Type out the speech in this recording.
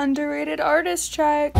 underrated artist track.